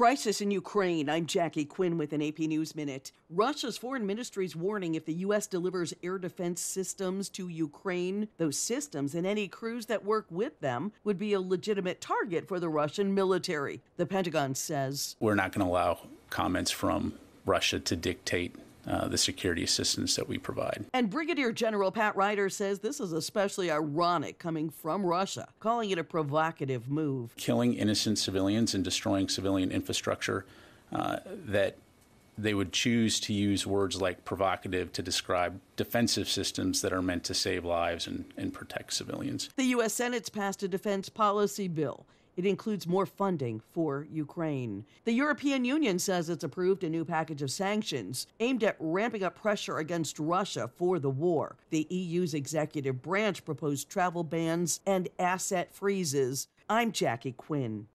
crisis in Ukraine. I'm Jackie Quinn with an AP News Minute. Russia's foreign ministry is warning if the U.S. delivers air defense systems to Ukraine, those systems and any crews that work with them would be a legitimate target for the Russian military. The Pentagon says We're not going to allow comments from Russia to dictate uh, the security assistance that we provide. And Brigadier General Pat Ryder says this is especially ironic coming from Russia, calling it a provocative move. Killing innocent civilians and destroying civilian infrastructure uh, that they would choose to use words like provocative to describe defensive systems that are meant to save lives and, and protect civilians. The U.S. Senate's passed a defense policy bill. It includes more funding for Ukraine. The European Union says it's approved a new package of sanctions aimed at ramping up pressure against Russia for the war. The EU's executive branch proposed travel bans and asset freezes. I'm Jackie Quinn.